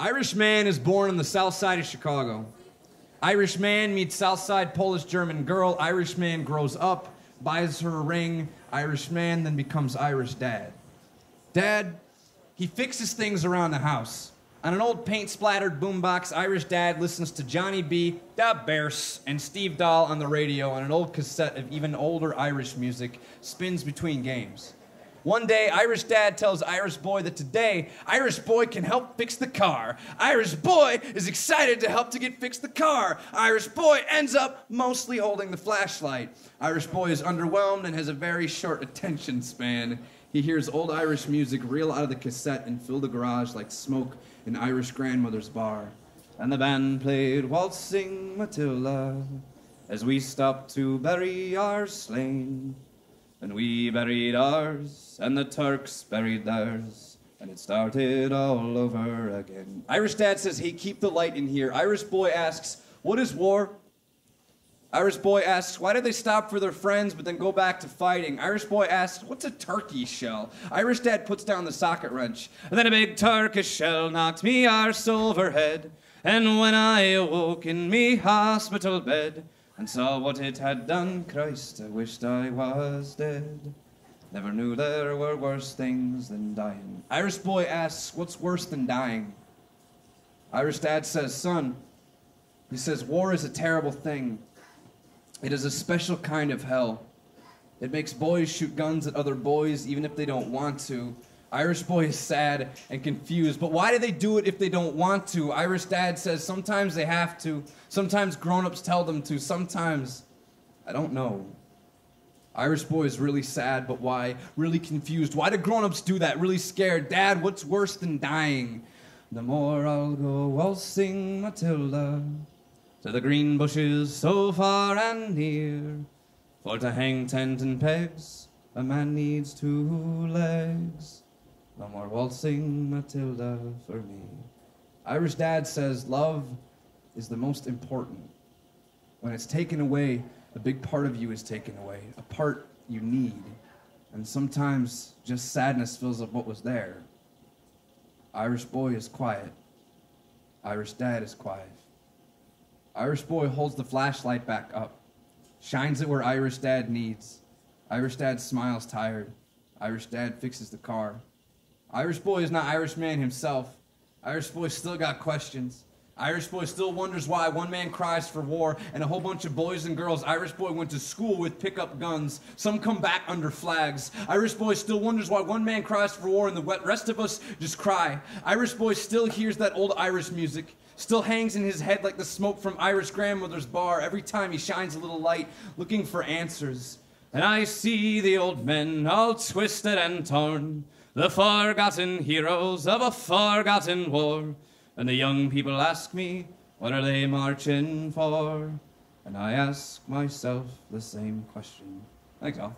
Irish man is born on the south side of Chicago. Irish man meets south side Polish German girl. Irish man grows up, buys her a ring. Irish man then becomes Irish dad. Dad, he fixes things around the house. On an old paint splattered boombox, Irish dad listens to Johnny B, Da Bears, and Steve Dahl on the radio on an old cassette of even older Irish music, spins between games. One day, Irish dad tells Irish boy that today, Irish boy can help fix the car. Irish boy is excited to help to get fixed the car. Irish boy ends up mostly holding the flashlight. Irish boy is underwhelmed and has a very short attention span. He hears old Irish music reel out of the cassette and fill the garage like smoke in Irish grandmother's bar. And the band played Waltzing Matilda as we stopped to bury our slain. And we buried ours, and the Turks buried theirs, and it started all over again. Irish dad says, Hey, keep the light in here. Irish boy asks, What is war? Irish boy asks, Why did they stop for their friends but then go back to fighting? Irish boy asks, What's a turkey shell? Irish dad puts down the socket wrench. And then a big Turkish shell knocked me arse overhead. And when I awoke in me hospital bed, and saw what it had done. Christ, I wished I was dead. Never knew there were worse things than dying. Irish boy asks, What's worse than dying? Irish dad says, Son, he says, War is a terrible thing. It is a special kind of hell. It makes boys shoot guns at other boys even if they don't want to. Irish boy is sad and confused, but why do they do it if they don't want to? Irish dad says sometimes they have to, sometimes grown ups tell them to, sometimes I don't know. Irish boy is really sad, but why? Really confused. Why do grown ups do that? Really scared. Dad, what's worse than dying? The more I'll go waltzing Matilda to the green bushes so far and near. For to hang tent and pegs, a man needs two legs. No more waltzing Matilda for me. Irish dad says love is the most important. When it's taken away, a big part of you is taken away, a part you need. And sometimes just sadness fills up what was there. Irish boy is quiet. Irish dad is quiet. Irish boy holds the flashlight back up, shines it where Irish dad needs. Irish dad smiles tired. Irish dad fixes the car. Irish boy is not Irish man himself. Irish boy still got questions. Irish boy still wonders why one man cries for war and a whole bunch of boys and girls. Irish boy went to school with pickup guns. Some come back under flags. Irish boy still wonders why one man cries for war and the rest of us just cry. Irish boy still hears that old Irish music. Still hangs in his head like the smoke from Irish grandmother's bar every time he shines a little light looking for answers. And I see the old men all twisted and torn the forgotten heroes of a forgotten war. And the young people ask me, what are they marching for? And I ask myself the same question. Thanks, all.